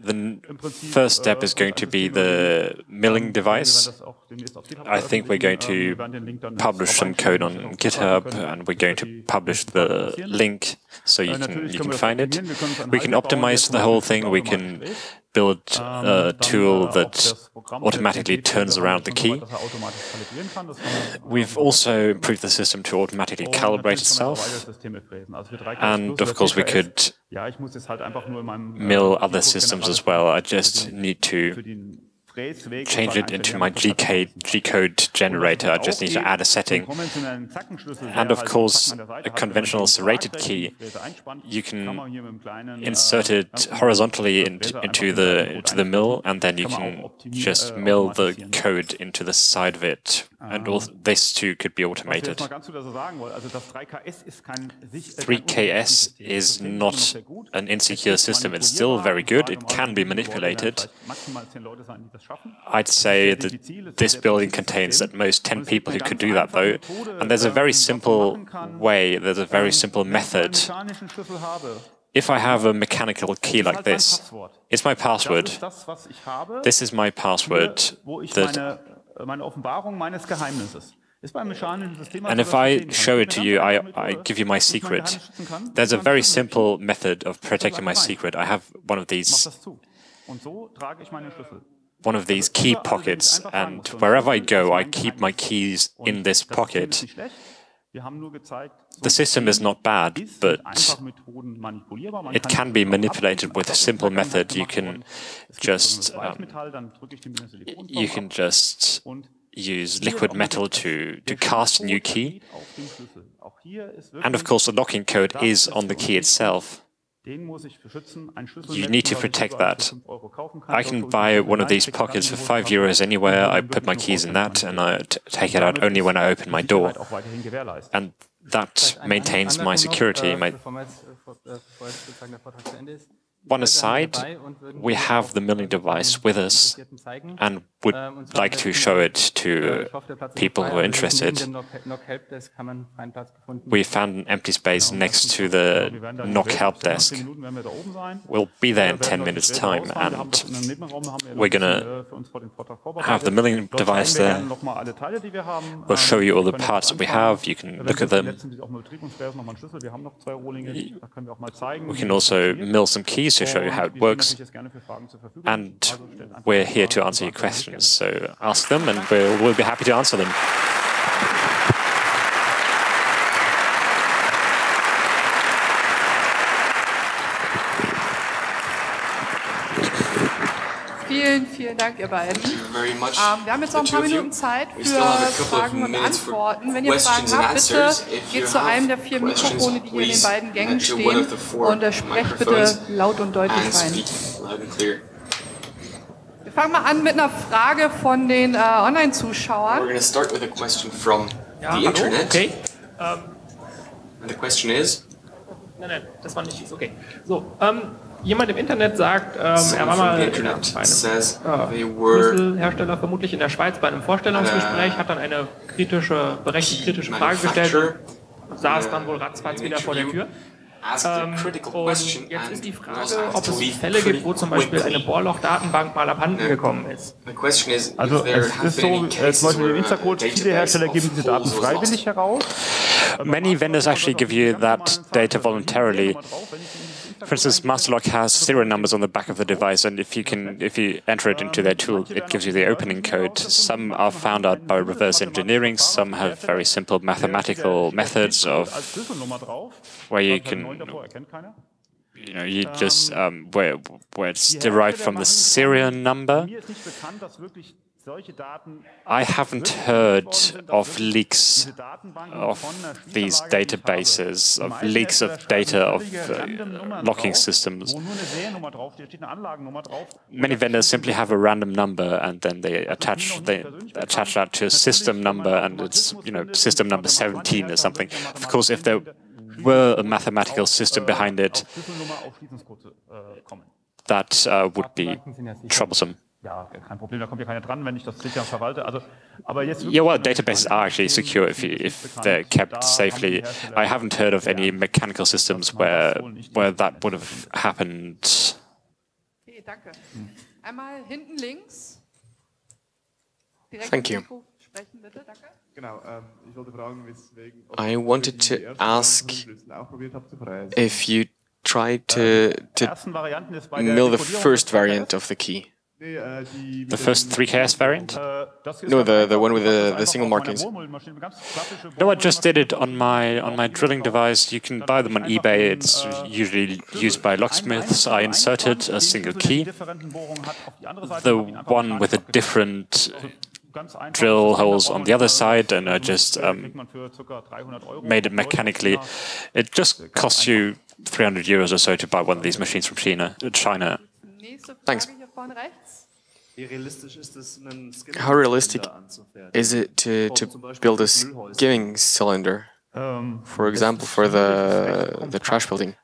The first step is going to be the milling device. I think we're going to publish some code on GitHub and we're going to publish the link so you can you can find it. We can optimize the whole thing. We can build uh, a tool that automatically turns around the key. We've also improved the system to automatically calibrate itself. And of course, we could mill other systems as well. I just need to change it into my G-code generator. I just need to add a setting. And of course, a conventional serrated key, you can insert it horizontally in, into the into the mill, and then you can just mill the code into the side of it. And all this too could be automated. 3KS is not an insecure system. It's still very good. It can be manipulated. I'd say that this building contains at most 10 people who could do that, though. And there's a very simple way, there's a very simple method. If I have a mechanical key like this, it's my password. This is my password that and if I show it to you, I, I give you my secret. There's a very simple method of protecting my secret. I have one of these one of these key pockets, and wherever I go, I keep my keys in this pocket. The system is not bad, but it can be manipulated with a simple method. You can just um, you can just use liquid metal to, to cast a new key. And of course, the locking code is on the key itself. You need to protect that. I can buy one of these pockets for 5 euros anywhere. I put my keys in that and I take it out only when I open my door. And that maintains my security. My one aside, we have the milling device with us and would like to show it to people who are interested. We found an empty space next to the NOC help desk. We'll be there in 10 minutes' time and we're going to have the milling device there. We'll show you all the parts that we have. You can look at them. We can also mill some keys to show you how it works. And we're here to answer your questions, so ask them and we'll, we'll be happy to answer them. Vielen, vielen Dank, ihr beiden. Ähm, wir haben jetzt noch ein paar Minuten Zeit für Fragen und Antworten. Wenn ihr Fragen habt, bitte geht zu einem der vier Mikrofone, die hier in den beiden Gängen stehen und sprecht bitte laut und deutlich rein. Wir fangen mal an mit einer Frage von den äh, Online-Zuschauern. We're going to start with a question from ja, the hallo? internet. Okay. Ähm, And the question is, nein, nein, das war nicht okay. So, ähm, jemand im Internet sagt, ähm, er war someone from mal the internet bei einem says they were Schlüsselhersteller vermutlich in der Schweiz bei einem Vorstellungsgespräch, hat dann eine kritische, berechtigt kritische Frage gestellt saß dann wohl ratzfatz wieder vor der Tür. Ähm, und jetzt ist die Frage, ob es Fälle gibt, wo zum Beispiel eine. Bohrloch-Datenbank mal abhanden gekommen ist. Also es ist so, äh, zum Beispiel im Instacode, viele Hersteller geben diese Daten freiwillig heraus. Many vendors actually give you that data voluntarily. For instance, Masterlock has serial numbers on the back of the device, and if you can, if you enter it into their tool, it gives you the opening code. Some are found out by reverse engineering. Some have very simple mathematical methods of where you can, you know, you just um, where where it's derived from the serial number. I haven't heard of leaks of these databases, of leaks of data of uh, locking systems. Many vendors simply have a random number and then they attach they attach that to a system number and it's you know system number 17 or something. Of course, if there were a mathematical system behind it, that uh, would be troublesome. Ja, kein Problem, da kommt ja keiner dran, wenn ich das sicher verwalte. Also, aber jetzt Yeah, well, databases are actually secure if, you, if they're kept safely. I haven't heard of any mechanical systems where where that would have happened. Okay, danke. Einmal hinten links. Thank you. Mikro Sprechen, bitte, danke. Genau, ähm, ich wollte fragen, weswegen, ob I wanted to ask Schlüssel auch probiert habt zu freien. if you tried to, ähm, to ersten Varianten ist bei der mill the first variant of the key. The first 3KS variant? No, the, the one with the, the single markings. No, I just did it on my on my drilling device. You can buy them on eBay. It's usually used by locksmiths. I inserted a single key. The one with a different drill holes on the other side, and I just um, made it mechanically. It just costs you 300 euros or so to buy one of these machines from China. China. Thanks. How realistic is it to, to build a skimming cylinder? For example, for the, the trash building.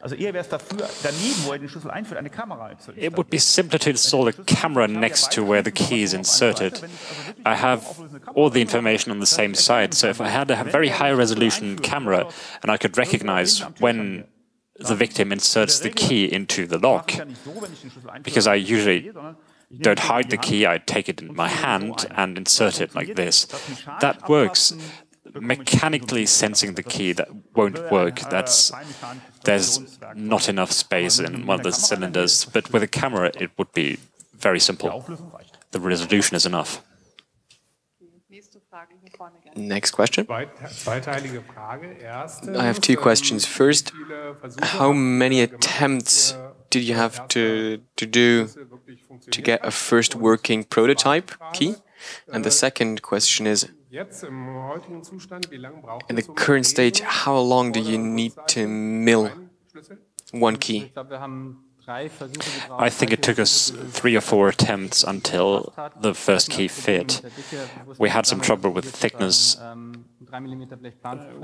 It would be simpler to install a camera next to where the key is inserted. I have all the information on the same side, so if I had a very high resolution camera and I could recognize when the victim inserts the key into the lock, because I usually don't hide the key, I take it in my hand and insert it like this. That works. Mechanically sensing the key, that won't work. That's There's not enough space in one of the cylinders, but with a camera it would be very simple. The resolution is enough. Next question. I have two questions. First, how many attempts did you have to, to do to get a first working prototype key? And the second question is, in the current stage, how long do you need to mill one key? I think it took us three or four attempts until the first key fit. We had some trouble with thickness.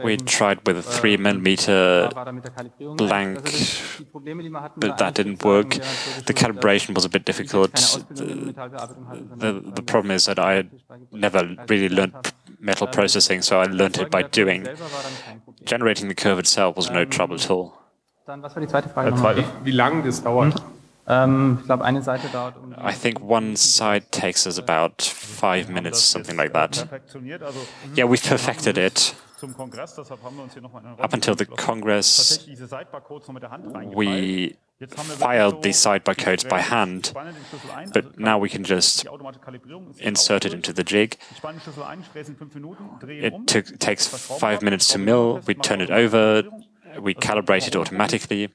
We tried with a 3 millimeter blank, but that didn't work. The calibration was a bit difficult. The, the, the problem is that I never really learned metal processing, so I learned it by doing. Generating the curve itself was no trouble at all. Dann, was war die zweite Frage nochmal? Wie lange das dauert? Um, ich glaube, eine Seite dauert um. I think one side takes us about five minutes, something like that. Yeah, we've perfected it. Up until the Congress, we filed these sidebar codes by hand, but now we can just insert it into the jig. It took, takes five minutes to mill, we turn it over, we calibrate it automatically.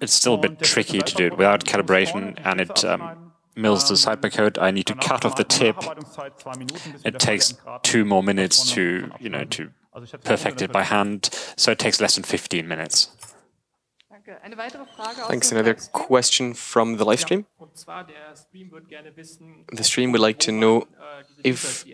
It's still a bit tricky to do it without calibration, and it um, mills the sidebar code. I need to cut off the tip. It takes two more minutes to, you know, to perfect it by hand, so it takes less than 15 minutes. Thanks. Another question from the live stream. The stream would like to know if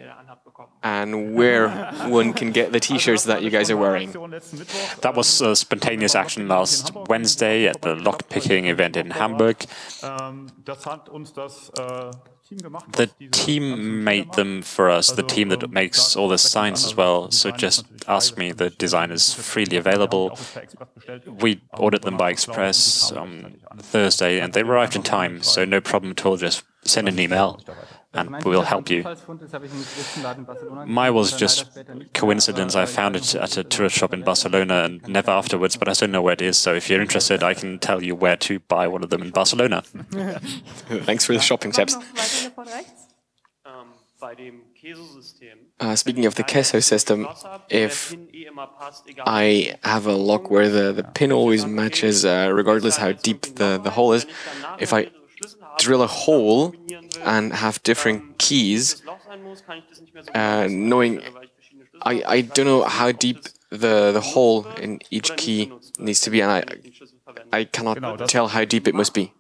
and where one can get the t-shirts that you guys are wearing. That was a spontaneous action last Wednesday at the lockpicking event in Hamburg. The team made them for us, the team that makes all the signs as well. So just ask me, the design is freely available. We ordered them by express on um, Thursday and they arrived in time, so no problem at all, just send an email and we'll help you. Mine was just coincidence. I found it at a tourist shop in Barcelona and never afterwards, but I don't know where it is. So if you're interested, I can tell you where to buy one of them in Barcelona. [laughs] Thanks for the shopping tips. Uh, speaking of the KESO system, if I have a lock where the, the pin always matches, uh, regardless how deep the, the hole is, if I drill a hole and have different keys, uh, knowing I, I don't know how deep the, the hole in each key needs to be, and I, I cannot tell how deep it must be.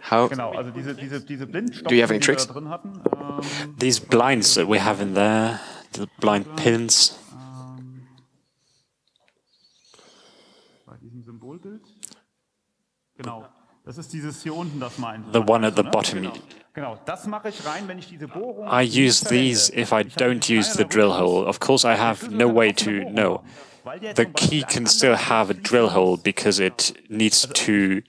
How? Do you have any tricks? These blinds that we have in there, the blind pins. The one at the bottom. I use these if I don't use the drill hole. Of course, I have no way to know. The key can still have a drill hole because it needs to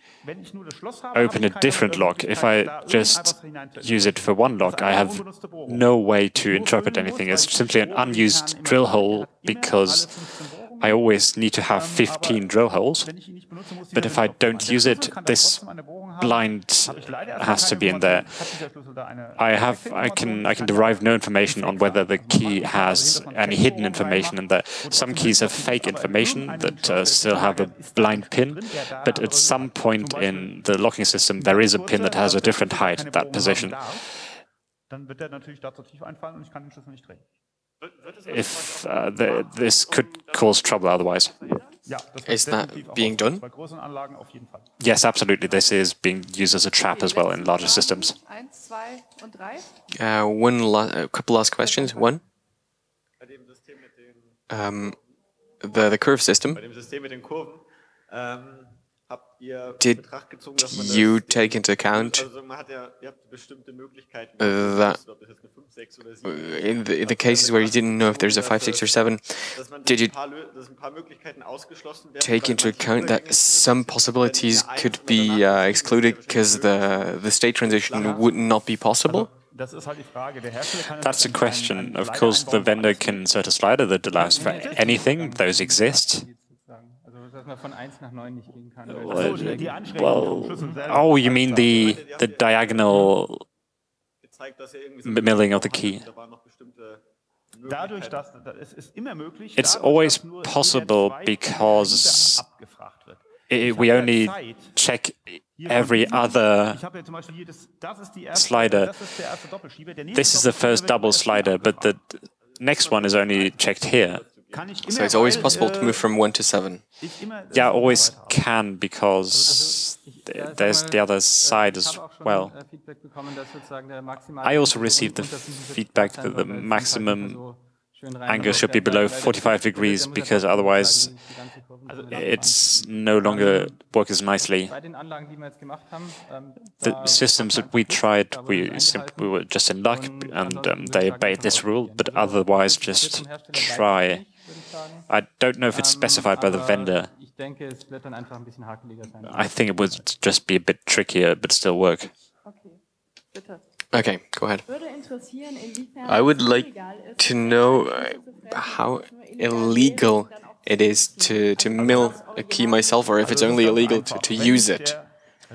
open a different lock. If I just use it for one lock, I have no way to interpret anything. It's simply an unused drill hole because I always need to have 15 drill holes. But if I don't use it, this blind has to be in there. I have, I can, I can derive no information on whether the key has any hidden information in there. Some keys have fake information that uh, still have a blind pin, but at some point in the locking system, there is a pin that has a different height at that position. If uh, the, this could cause trouble otherwise. Is that being done? Yes, absolutely. This is being used as a trap as well in larger systems. Uh, one a couple last questions. One. Um, the the curve system. Did you take into account that in the, in the cases where you didn't know if there's a 5, 6 or 7, did you take into account that some possibilities could be uh, excluded because the, the state transition would not be possible? That's a question. Of course, the vendor can insert a slider that allows for anything. Those exist. Well, oh, you mean the the diagonal milling of the key? It's always possible because it, we only check every other slider. This is the first double slider, but the next one is only checked here. So it's always possible to move from 1 to 7? Yeah, always can, because there's the other side as well. I also received the feedback that the maximum angle should be below 45 degrees, because otherwise it's no longer works nicely. The systems that we tried, we simply we were just in luck, and um, they obeyed this rule, but otherwise just try. I don't know if it's specified by the vendor. I think it would just be a bit trickier, but still work. Okay, go ahead. I would like to know uh, how illegal it is to, to mill a key myself, or if it's only illegal to, to use it.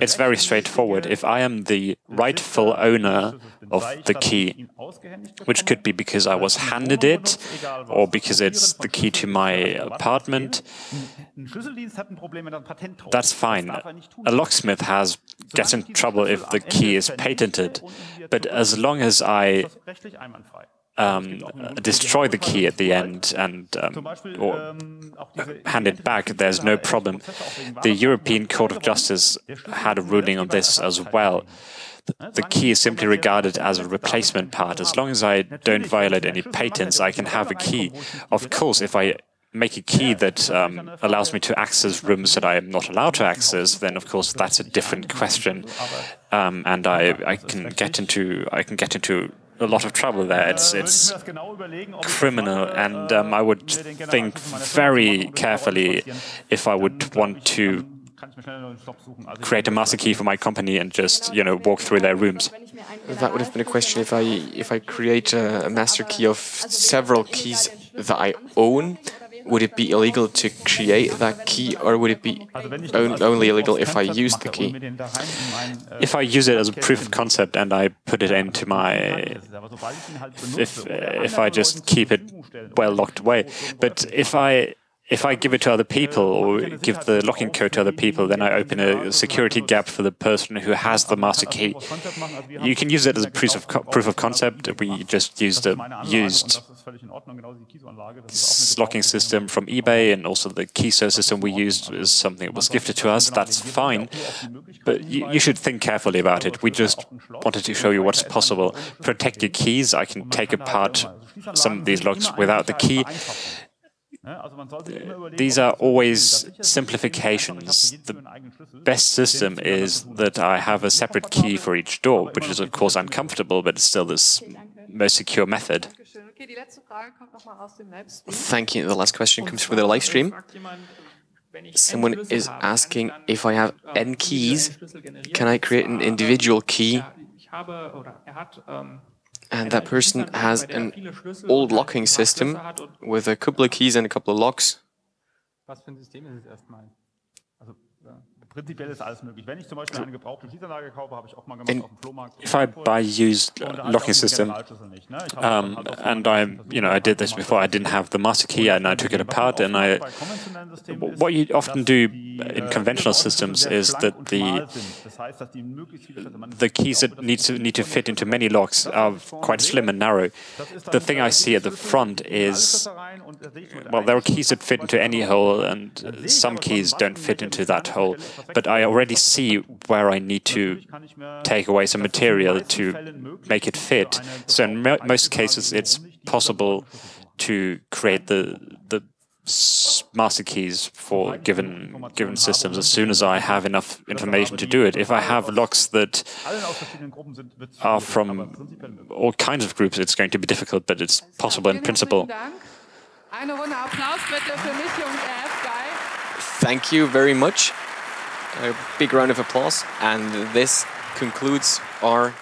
It's very straightforward. If I am the rightful owner of the key, which could be because I was handed it or because it's the key to my apartment, that's fine. A locksmith has gets in trouble if the key is patented, but as long as I um, destroy the key at the end and um, or hand it back, there's no problem. The European Court of Justice had a ruling on this as well. The key is simply regarded as a replacement part. As long as I don't violate any patents, I can have a key. Of course, if I make a key that um, allows me to access rooms that I am not allowed to access, then of course that's a different question, um, and I, I can get into I can get into a lot of trouble there. It's it's criminal, and um, I would think very carefully if I would want to create a master key for my company and just you know walk through their rooms. That would have been a question if I if I create a, a master key of several keys that I own would it be illegal to create that key, or would it be only illegal if I use the key? If I use it as a proof of concept and I put it into my, if if I just keep it well locked away, but if I if I give it to other people or give the locking code to other people, then I open a security gap for the person who has the master key. You can use it as a proof of proof of concept. We just used a used locking system from eBay, and also the KESO system we used is something that was gifted to us. That's fine, but you, you should think carefully about it. We just wanted to show you what's possible. Protect your keys. I can take apart some of these locks without the key. These are always simplifications. The best system is that I have a separate key for each door, which is of course uncomfortable, but it's still the most secure method. Thank you. The last question comes from the live stream. Someone is asking if I have n keys, can I create an individual key and that person has an old locking system with a couple of keys and a couple of locks. Prinzipiell ist alles möglich. Wenn ich zum Beispiel eine gebrauchte Schließanlage kaufe, habe ich auch mal gemacht auf dem Flohmarkt. If I buy used locking system, um, and I, you know, I did this before. I didn't have the master key, and I took it apart. And I, what you often do in conventional systems is that the the keys that need to need to fit into many locks are quite slim and narrow. The thing I see at the front is, well, there are keys that fit into any hole, and some keys don't fit into that hole but I already see where I need to take away some material to make it fit. So in mo most cases, it's possible to create the the master keys for given given systems as soon as I have enough information to do it. If I have locks that are from all kinds of groups, it's going to be difficult, but it's possible in principle. Thank you very much a big round of applause. And this concludes our